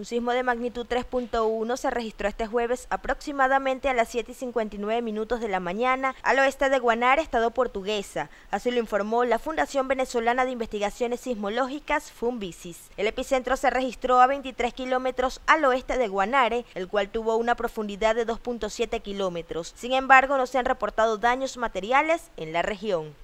Un sismo de magnitud 3.1 se registró este jueves aproximadamente a las 7 y 59 minutos de la mañana al oeste de Guanare, estado portuguesa. Así lo informó la Fundación Venezolana de Investigaciones Sismológicas, FUNVISIS. El epicentro se registró a 23 kilómetros al oeste de Guanare, el cual tuvo una profundidad de 2.7 kilómetros. Sin embargo, no se han reportado daños materiales en la región.